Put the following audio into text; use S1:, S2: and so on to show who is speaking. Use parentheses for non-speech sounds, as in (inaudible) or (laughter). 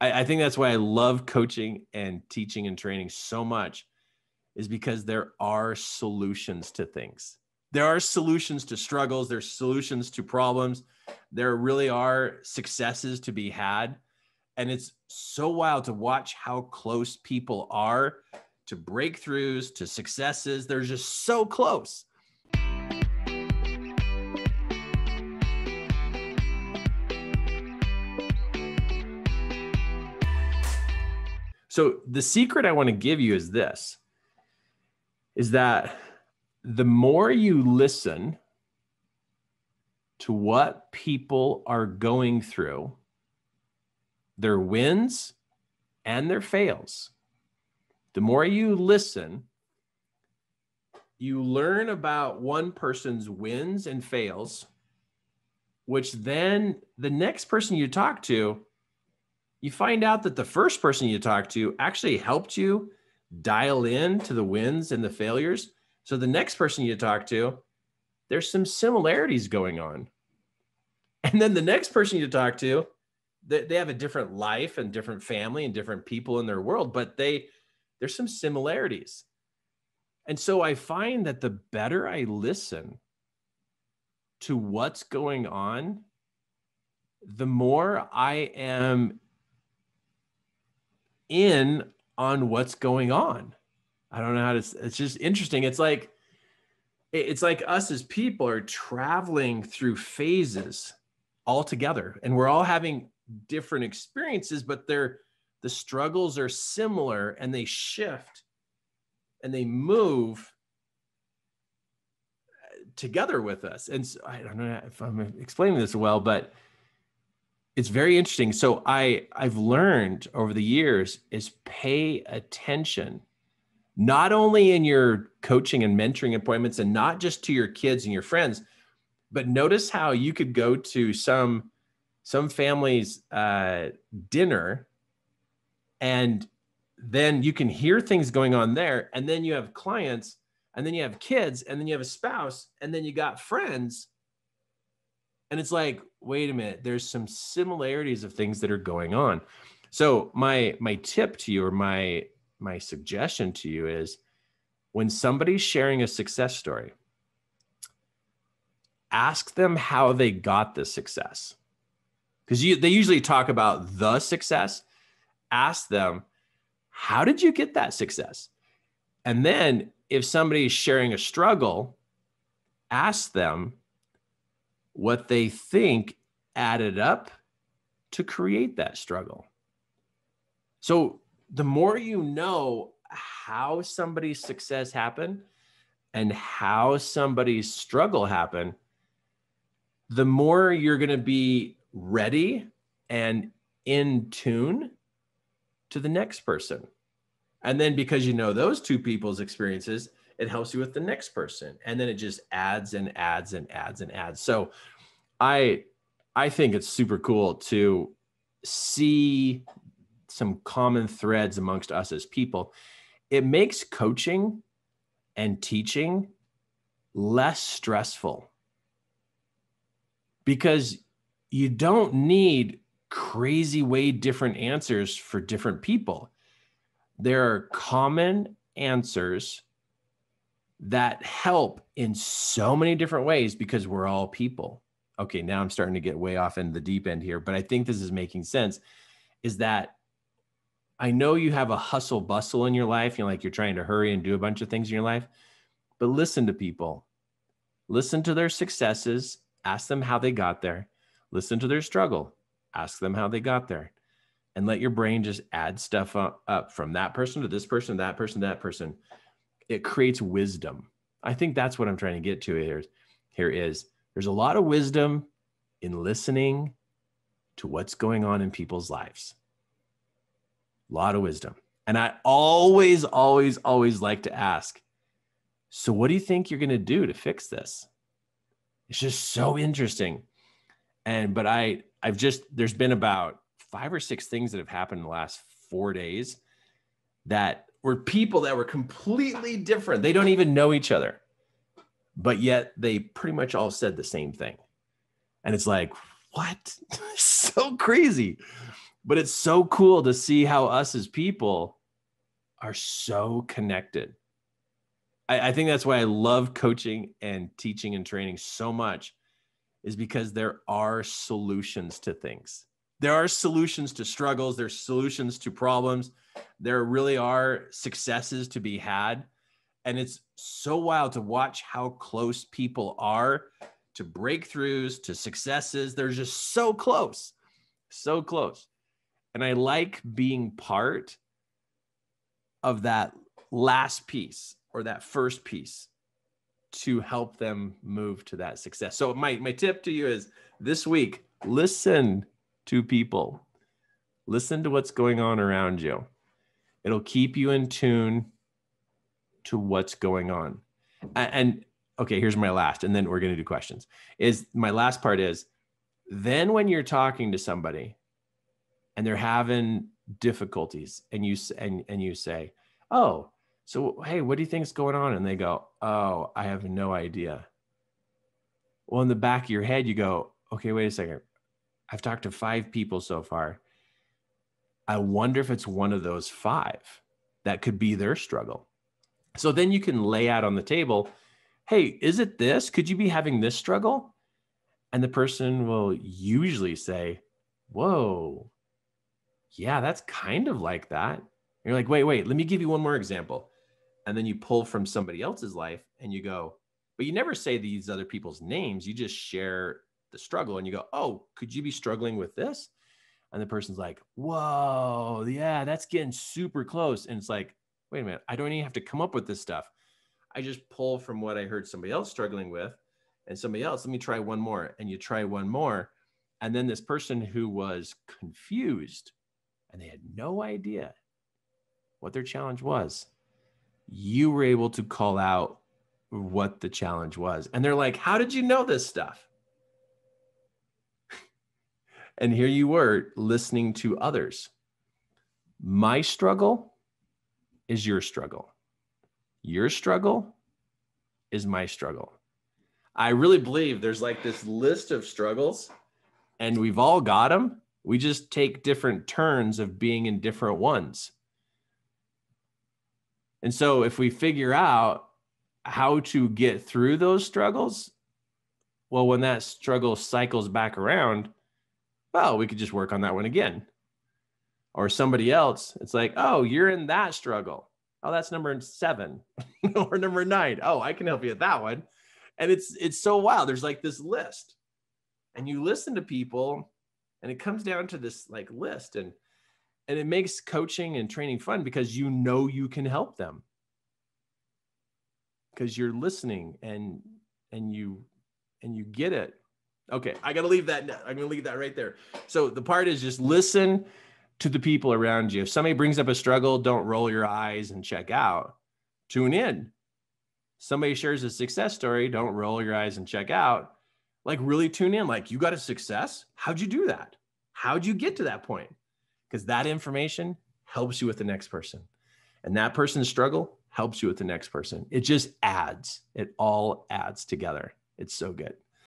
S1: I, I think that's why I love coaching and teaching and training so much, is because there are solutions to things. There are solutions to struggles, there's solutions to problems. There really are successes to be had. And it's so wild to watch how close people are to breakthroughs, to successes. They're just so close. So the secret I want to give you is this is that the more you listen to what people are going through, their wins and their fails, the more you listen, you learn about one person's wins and fails, which then the next person you talk to you find out that the first person you talked to actually helped you dial in to the wins and the failures. So the next person you talk to, there's some similarities going on. (laughs) And then the next person you talk to, they, they have a different life and different family and different people in their world, but they there's some similarities. And so I find that the better I listen to what's going on, the more I am in on what's going on. I don't know how to, it's just interesting. It's like, it's like us as people are traveling through phases all together and we're all having different experiences, but they're, the struggles are similar and they shift and they move uh, together with us. And so, I don't know if I'm explaining this well, but it's very interesting. So I I've learned over the years is pay attention not only in your coaching and mentoring appointments and not just to your kids and your friends, but notice how you could go to some some families uh, dinner and then you can hear things going on there and then you have clients and then you have kids and then you have a spouse and then you got friends and it's like wait a minute there's some similarities of things that are going on. So my my tip to you or my my suggestion to you is when somebody's sharing a success story ask them how they got the success. Because you they usually talk about the success. Ask them how did you get that success? And then if somebody's sharing a struggle ask them what they think added up to create that struggle. So the more you know how somebody's success happened and how somebody's struggle happened, the more you're going to be ready and in tune to the next person. And then because you know those two people's experiences, it helps you with the next person. And then it just adds and adds and adds and adds. So i i think it's super cool to see some common threads amongst us as people. It makes coaching and teaching less stressful because you don't need crazy way different answers for different people. There are common answers that help in so many different ways because we're all people. Okay, now I'm starting to get way off in the deep end here, but I think this is making sense. Is that I know you have a hustle bustle in your life, you know, like you're trying to hurry and do a bunch of things in your life, but listen to people, listen to their successes, ask them how they got there, listen to their struggle, ask them how they got there, and let your brain just add stuff up, up from that person to this person, that person, that person it creates wisdom. I think that's what I'm trying to get to here. Here is there's a lot of wisdom in listening to what's going on in people's lives. A lot of wisdom. And I always, always, always like to ask, so what do you think you're going to do to fix this? It's just so interesting. And, but I, I've just, there's been about five or six things that have happened in the last four days that were people that were completely different. They don't even know each other, but yet they pretty much all said the same thing. And it's like, what? (laughs) so crazy. but it's so cool to see how us as people are so connected. I, I think that's why I love coaching and teaching and training so much, is because there are solutions to things. There are solutions to struggles, there's solutions to problems. There really are successes to be had. And it's so wild to watch how close people are to breakthroughs, to successes. They're just so close, so close. And I like being part of that last piece or that first piece to help them move to that success. So my my tip to you is this week, listen to people. Listen to what's going on around you. It'll keep you in tune to what's going on. And okay, here's my last and then we're going to do questions. Is my last part is then when you're talking to somebody and they're having difficulties and you and and you say, "Oh, so, hey, what do you think is going on? And they go, oh, I have no idea. Well, in the back of your head, you go, okay, wait a second. I've talked to five people so far. I wonder if it's one of those five that could be their struggle. So then you can lay out on the table, hey, is it this? Could you be having this struggle? And the person will usually say, whoa, yeah, that's kind of like that. You're like, wait, wait, let me give you one more example and then you pull from somebody else's life and you go but you never say these other people's names you just share the struggle and you go oh could you be struggling with this and the person's like whoa yeah that's getting super close and it's like wait a minute i don't even have to come up with this stuff i just pull from what i heard somebody else struggling with and somebody else let me try one more and you try one more and then this person who was confused and they had no idea what their challenge was you were able to call out what the challenge was. And they're like, How did you know this stuff? And here you were listening to others. My struggle is your struggle. Your struggle is my struggle. I really believe there's like this list of struggles, and we've all got them. We just take different turns of being in different ones. And so if we figure out how to get through those struggles, well, when that struggle cycles back around, well, we could just work on that one again. Or somebody else, it's like, oh, you're in that struggle. Oh, that's number seven (laughs) or number nine. Oh, I can help you with that one. And it's it's so wild. There's like this list. And you listen to people, and it comes down to this like list. And and it makes coaching and training fun because you know you can help them because you're listening and and you and you get it okay i gotta leave that i'm gonna leave that right there. So the part is just listen to the people around you. If somebody brings up a struggle don't roll your eyes and check out. Tune in. Somebody shares a success story don't roll your eyes and check out. Like really tune in. Like you got a success? How'd you do that? How'd you get to that point? Because that information helps you with the next person. And that person's struggle helps you with the next person. It just adds, it all adds together. It's so good.